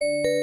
you